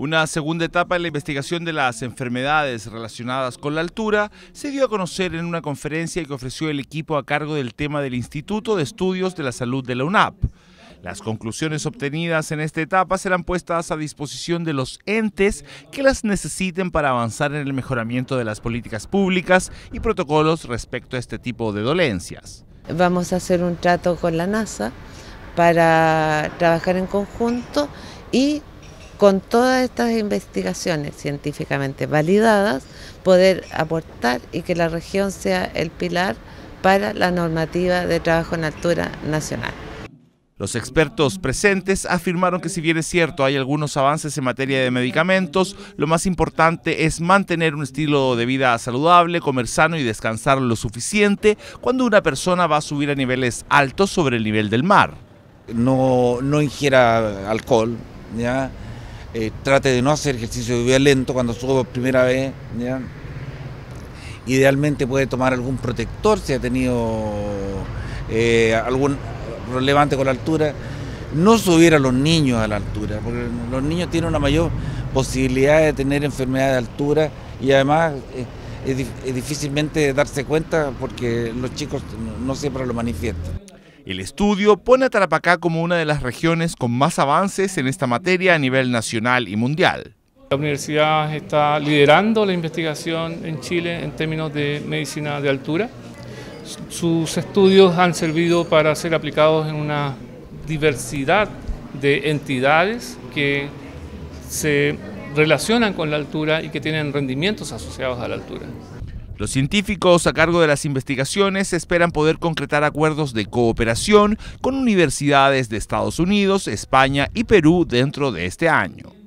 Una segunda etapa en la investigación de las enfermedades relacionadas con la altura se dio a conocer en una conferencia que ofreció el equipo a cargo del tema del Instituto de Estudios de la Salud de la UNAP. Las conclusiones obtenidas en esta etapa serán puestas a disposición de los entes que las necesiten para avanzar en el mejoramiento de las políticas públicas y protocolos respecto a este tipo de dolencias. Vamos a hacer un trato con la NASA para trabajar en conjunto y con todas estas investigaciones científicamente validadas, poder aportar y que la región sea el pilar para la normativa de trabajo en altura nacional. Los expertos presentes afirmaron que si bien es cierto hay algunos avances en materia de medicamentos, lo más importante es mantener un estilo de vida saludable, comer sano y descansar lo suficiente cuando una persona va a subir a niveles altos sobre el nivel del mar. No, no ingiera alcohol, ¿ya? Eh, trate de no hacer ejercicio violento cuando suba por primera vez. Idealmente puede tomar algún protector si ha tenido eh, algún relevante con la altura. No subir a los niños a la altura, porque los niños tienen una mayor posibilidad de tener enfermedad de altura y además eh, es, difícilmente darse cuenta porque los chicos no siempre lo manifiestan. El estudio pone a Tarapacá como una de las regiones con más avances en esta materia a nivel nacional y mundial. La universidad está liderando la investigación en Chile en términos de medicina de altura. Sus estudios han servido para ser aplicados en una diversidad de entidades que se relacionan con la altura y que tienen rendimientos asociados a la altura. Los científicos a cargo de las investigaciones esperan poder concretar acuerdos de cooperación con universidades de Estados Unidos, España y Perú dentro de este año.